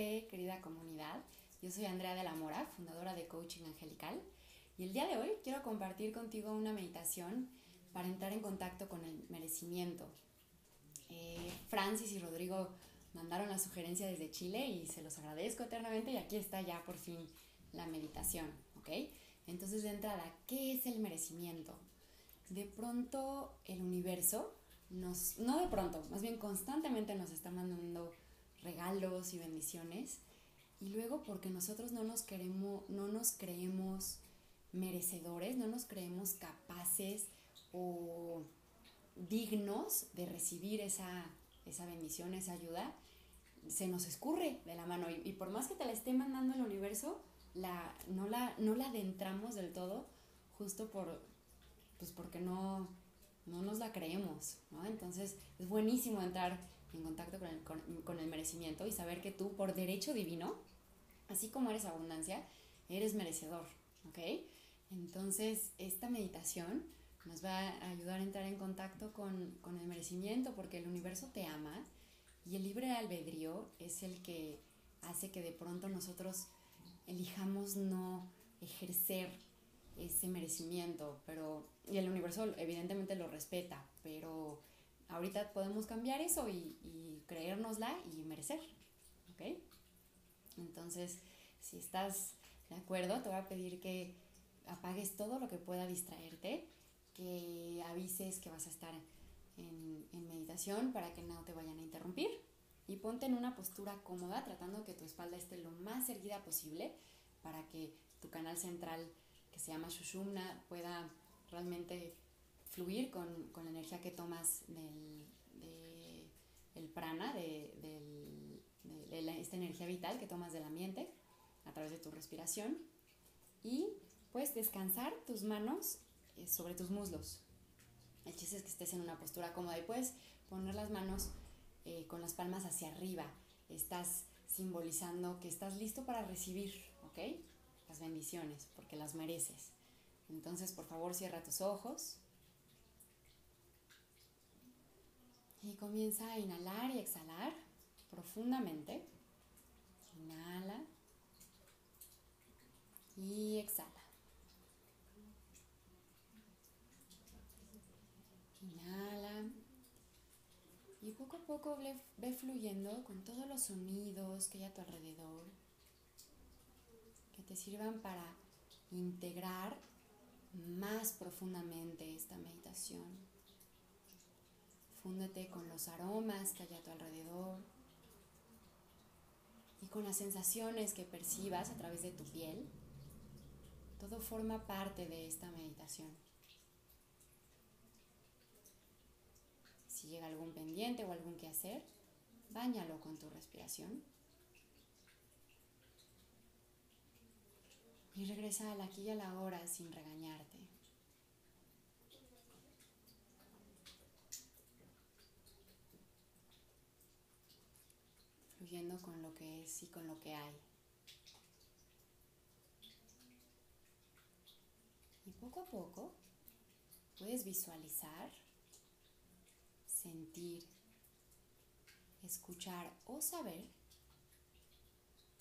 Namaste, querida comunidad. Yo soy Andrea de la Mora, fundadora de Coaching Angelical, y el día de hoy quiero compartir contigo una meditación para entrar en contacto con el merecimiento. Eh, Francis y Rodrigo mandaron la sugerencia desde Chile y se los agradezco eternamente y aquí está ya por fin la meditación, ¿ok? Entonces de entrada, ¿qué es el merecimiento? De pronto el universo nos, no de pronto, más bien constantemente nos está mandando regalos y bendiciones. Y luego porque nosotros no nos queremos, no nos creemos merecedores, no nos creemos capaces o dignos de recibir esa, esa bendición, esa ayuda, se nos escurre de la mano. Y, por más que te la esté mandando el universo, la, no, la, no la adentramos del todo, justo por, pues porque no, no nos la creemos. Entonces es buenísimo entrar en contacto con el, con, el merecimiento y saber que tú, por derecho divino, así como eres abundancia, eres merecedor, ¿ok? Entonces, esta meditación nos va a ayudar a entrar en contacto con, con, el merecimiento porque el universo te ama y el libre albedrío es el que hace que de pronto nosotros elijamos no ejercer ese merecimiento, pero y el universo evidentemente lo respeta, pero ahorita podemos cambiar eso y, creérnosla y merecer, ¿ok? Entonces, si estás de acuerdo, te voy a pedir que apagues todo lo que pueda distraerte, que avises que vas a estar en, en meditación para que no te vayan a interrumpir y ponte en una postura cómoda tratando que tu espalda esté lo más erguida posible para que tu canal central que se llama Shushumna pueda realmente fluir con, con la energía que tomas del de, el prana, de, de, esta energía vital que tomas del ambiente a través de tu respiración y puedes descansar tus manos eh, sobre tus muslos. El chiste es que estés en una postura cómoda y puedes poner las manos eh, con las palmas hacia arriba. Estás simbolizando que estás listo para recibir, ¿ok? Las bendiciones, porque las mereces. Entonces, por favor, cierra tus ojos. Y comienza a inhalar y exhalar profundamente. Inhala y exhala. Inhala y poco a poco ve, fluyendo con todos los sonidos que hay a tu alrededor que te sirvan para integrar más profundamente esta meditación. Con los aromas que hay a tu alrededor y con las sensaciones que percibas a través de tu piel. Todo forma parte de esta meditación. Si llega algún pendiente o algún que hacer, báñalo con tu respiración. Y regresa al aquí y a la hora sin regañarte. Con lo que es y con lo que hay. Y poco a poco puedes visualizar, sentir, escuchar o saber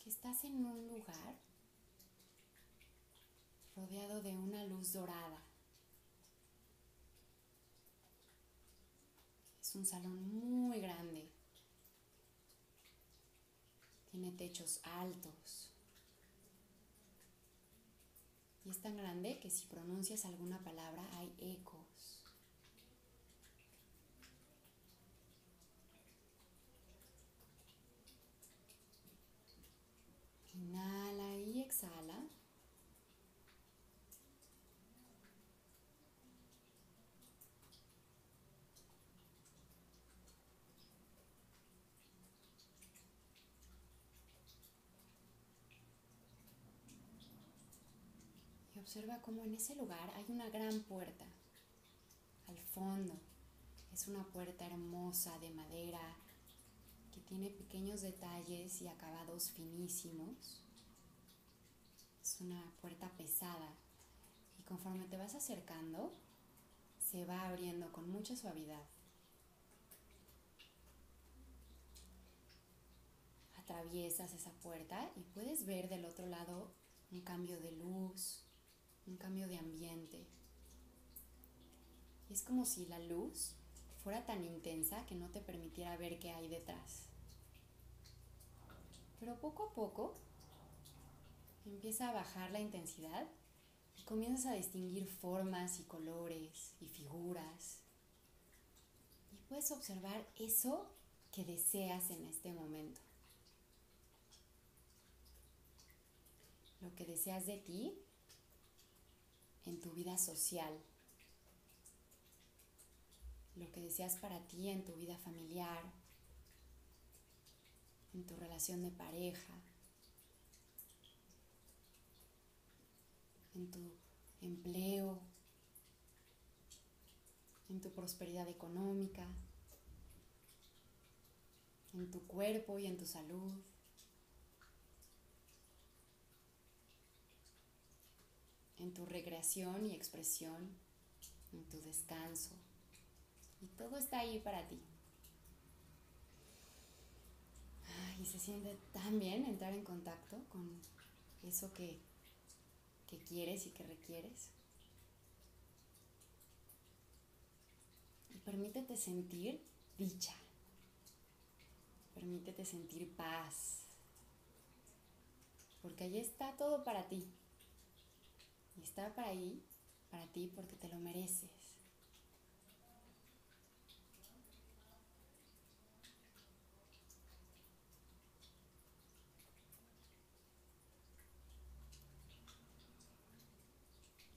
que estás en un lugar rodeado de una luz dorada. Es un salón muy grande. Tiene techos altos. Y es tan grande que si pronuncias alguna palabra hay ecos. Inhala y exhala. Observa cómo en ese lugar hay una gran puerta. Al fondo es una puerta hermosa de madera que tiene pequeños detalles y acabados finísimos. Es una puerta pesada y conforme te vas acercando se va abriendo con mucha suavidad. atraviesas esa puerta y puedes ver del otro lado un cambio de luz, un cambio de ambiente. Es como si la luz fuera tan intensa que no te permitiera ver qué hay detrás. Pero poco a poco empieza a bajar la intensidad y comienzas a distinguir formas y colores y figuras. Y puedes observar eso que deseas en este momento. Lo que deseas de ti social. Lo que deseas para ti en tu vida familiar, en tu relación de pareja, en tu empleo, en tu prosperidad económica, en tu cuerpo y en tu salud. En tu recreación y expresión, en tu descanso. Y todo está ahí para ti. y se siente tan bien entrar en contacto con eso que, que quieres y que requieres. Y permítete sentir dicha. Permítete sentir paz. Porque ahí está todo para ti. Y está para ahí, para ti, porque te lo mereces.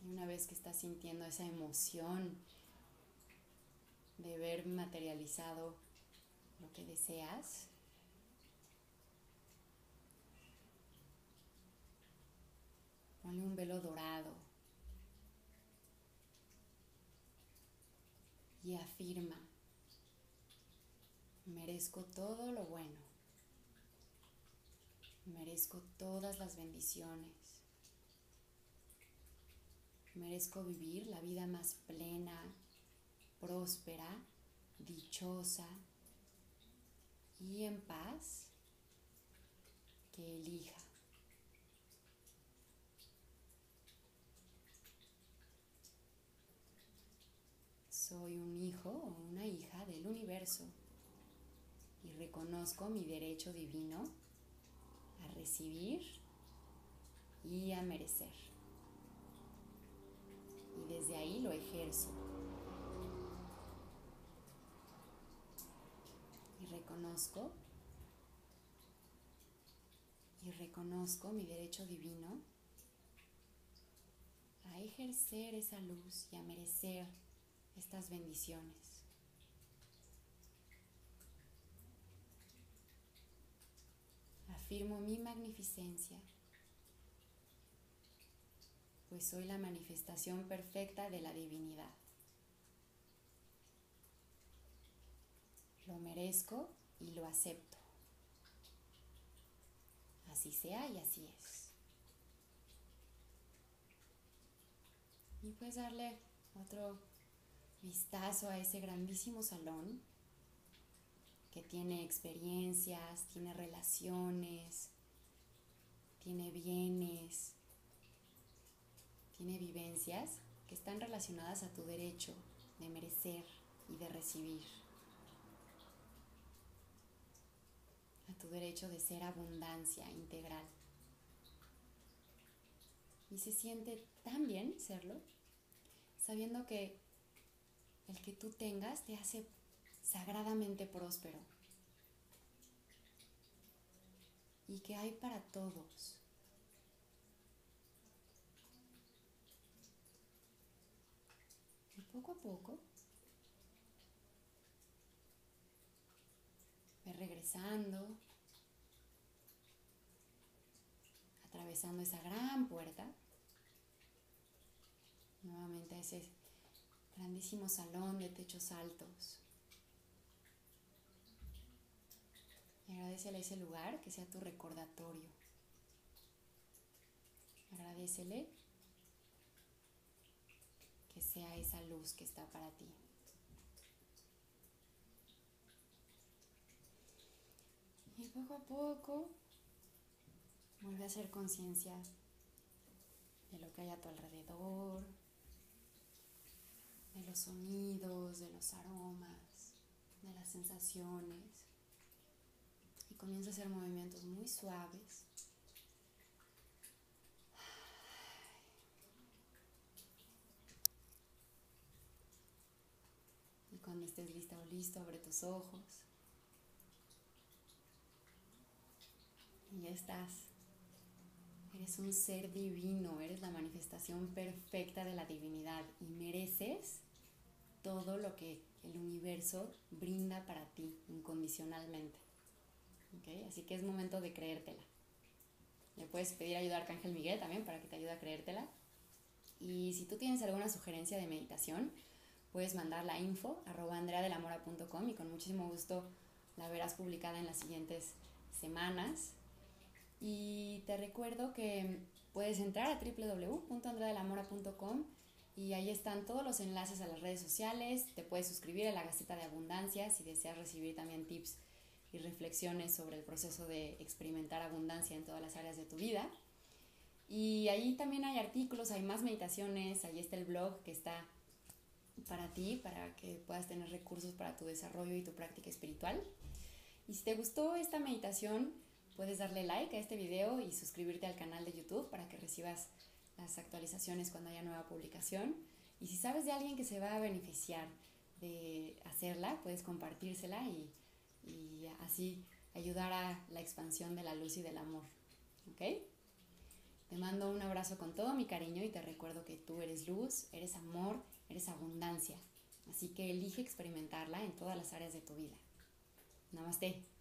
Y una vez que estás sintiendo esa emoción de ver materializado lo que deseas, Ponle un velo dorado. Y afirma, merezco todo lo bueno. Merezco todas las bendiciones. Merezco vivir la vida más plena, próspera, dichosa y en paz que elija. Soy un hijo o una hija del universo y reconozco mi derecho divino a recibir y a merecer. Y desde ahí lo ejerzo. Y reconozco y reconozco mi derecho divino a ejercer esa luz y a merecer estas bendiciones. Afirmo mi magnificencia, pues soy la manifestación perfecta de la divinidad. Lo merezco y lo acepto. Así sea y así es. Y puedes darle otro vistazo a ese grandísimo salón que tiene experiencias, tiene relaciones, tiene bienes, tiene vivencias que están relacionadas a tu derecho de merecer y de recibir, a tu derecho de ser abundancia integral. Y se siente tan bien serlo, sabiendo que el que tú tengas te hace sagradamente próspero. Y que hay para todos. Y poco a poco, ve regresando, atravesando esa gran puerta, nuevamente ese grandísimo salón de techos altos. Y agradecele a ese lugar que sea tu recordatorio. Agradecele que sea esa luz que está para ti. Y poco a poco vuelve a hacer conciencia de lo que hay a tu alrededor, de los sonidos, de los aromas, de las sensaciones. Y comienza a hacer movimientos muy suaves. Y cuando estés lista o listo, abre tus ojos. Y ya estás. Eres un ser divino, eres la manifestación perfecta de la divinidad y mereces todo lo que el universo brinda para ti incondicionalmente. Así que es momento de creértela. Le puedes pedir ayuda a Arcángel Miguel también para que te ayude a creértela. Y si tú tienes alguna sugerencia de meditación, puedes mandar la info arroba y con muchísimo gusto la verás publicada en las siguientes semanas. Y te recuerdo que puedes entrar a www.andreadelamora.com y ahí están todos los enlaces a las redes sociales. Te puedes suscribir a la Gaceta de Abundancia si deseas recibir también tips y reflexiones sobre el proceso de experimentar abundancia en todas las áreas de tu vida. Y ahí también hay artículos, hay más meditaciones, ahí está el blog que está para ti, para que puedas tener recursos para tu desarrollo y tu práctica espiritual. Y si te gustó esta meditación, Puedes darle like a este video y suscribirte al canal de YouTube para que recibas las actualizaciones cuando haya nueva publicación. Y si sabes de alguien que se va a beneficiar de hacerla, puedes compartírsela y, y así ayudar a la expansión de la luz y del amor. ¿Ok? Te mando un abrazo con todo mi cariño y te recuerdo que tú eres luz, eres amor, eres abundancia. Así que elige experimentarla en todas las áreas de tu vida. Namaste.